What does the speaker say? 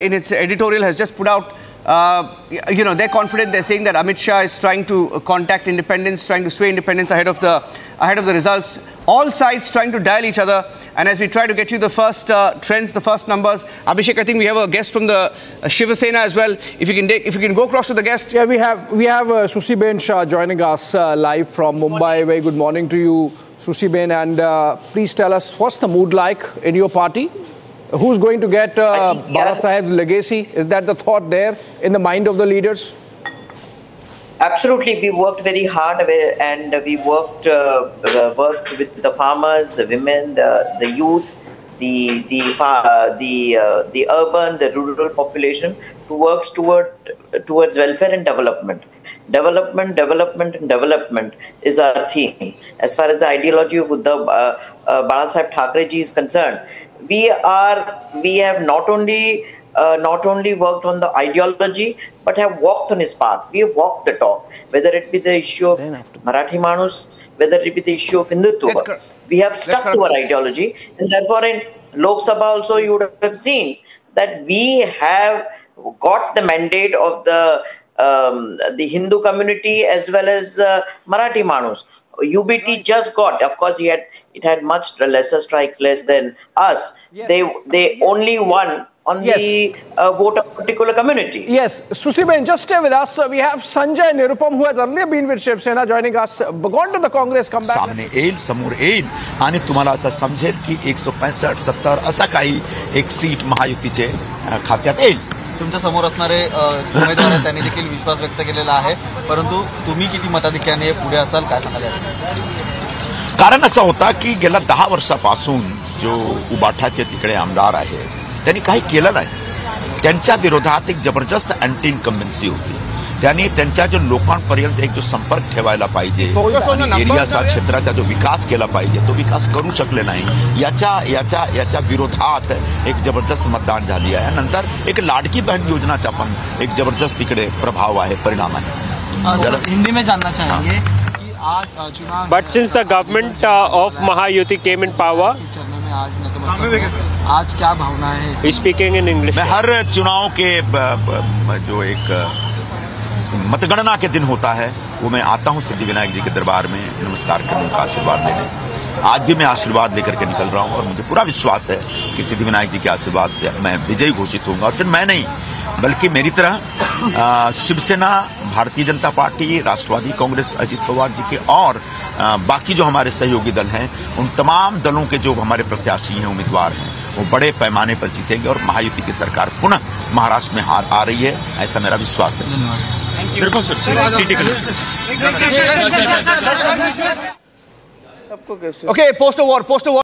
in its editorial has just put out, uh, you know, they're confident. They're saying that Amit Shah is trying to contact independents, trying to sway independents ahead of the ahead of the results. All sides trying to dial each other. And as we try to get you the first uh, trends, the first numbers, Abhishek, I think we have a guest from the uh, Shiv Sena as well. If you can take, if you can go across to the guest. Yeah, we have we have uh, Susi Ben Shah joining us uh, live from Mumbai. Very good morning to you, Susi Ben, and uh, please tell us what's the mood like in your party. Who's going to get uh, think, yeah. Bala Saheb's legacy? Is that the thought there in the mind of the leaders? Absolutely, we worked very hard and we worked uh, uh, worked with the farmers, the women, the, the youth, the the uh, the uh, the urban, the rural population to work toward towards welfare and development. Development, development, and development is our theme. As far as the ideology of Uddhav uh, uh, Balasaheb Thackeray ji is concerned, we are we have not only uh, not only worked on the ideology but have walked on his path. We have walked the talk, whether it be the issue of Marathi Manus, whether it be the issue of Hindutva. We have stuck to our ideology, and therefore in Lok Sabha also you would have seen that we have got the mandate of the the Hindu community as well as uh, Marathi Manus. UBT just got, of course, he had it had much lesser strike less than us. Yes. They they only won on Yes. the uh, vote of particular community. Yes, Susi Ben, just stay with us. We have Sanjay Nirupam, who has earlier been with Shiv Sena, joining us. Gone to the Congress, come back. सामने येईल समोर येईल आणि तुम्हाला असं समजेल की एकशे पैंसष्ट सत्तर असा काही एक सीट महायुतीचे अ, खात्यात येईल तुमच्यासमोर असणारे उमेदवार आहेत त्यांनी देखील विश्वास व्यक्त केलेला आहे. परंतु तुम्ही किती मताधिक्याने पुढे असाल काय सांगाल कारण असं होता की गेल्या दहा वर्षापासून जो उबाठाचे तिकडे आमदार आहे त्यांनी काही केलं नाही. त्यांच्या विरोधात एक जबरदस्त अँटी इन्कम्बन्सी होती. त्यांनी त्यांच्या जो लोकांपर्यंत एक जो संपर्क ठेवायला पाहिजे एरियाचा क्षेत्राचा जो विकास केला पाहिजे तो विकास करू शकले नाही. याच्या याच्या याच्या विरोधात एक ज़बरदस्त मतदान झाली आहे. नंतर एक लाडकी बहन योजनाचा पण एक ज़बरदस्त तिकडे प्रभाव आहे परिणाम आहे. हिंदी में जानना चाहेंगे कि आज अ, चुनाव But since the government uh, of Mahayuti came in power, चरणों में आज आज क्या भावना है? स्पीकिंग इन इंग्लिश हर चुनाव के जो एक मतगणना के दिन होता है, वो मैं आता हूँ सिद्धि विनायक जी के दरबार में, नमस्कार करने, उनका आशीर्वाद लेने। आज भी मैं आशीर्वाद लेकर के निकल रहा हूँ और मुझे पूरा विश्वास है कि सिद्धि विनायक जी के आशीर्वाद से मैं विजयी घोषित होऊँगा। और सिर्फ़ मैं नहीं, बल्कि मेरी तरह शिवसेना, भारतीय जनता पार्टी, राष्ट्रवादी कांग्रेस, अजित पवार जी के और बाकी जो हमारे सहयोगी दल हैं, उन तमाम दलों के जो हमारे प्रत्याशी हैं, उम्मीदवार हैं, वो बड़े पैमाने पर जीतेंगे और महायुति की सरकार पुनः महाराष्ट्र में हार आ रही है, ऐसा मेरा विश्वास है। बिल्कुल sir okay poster war poster war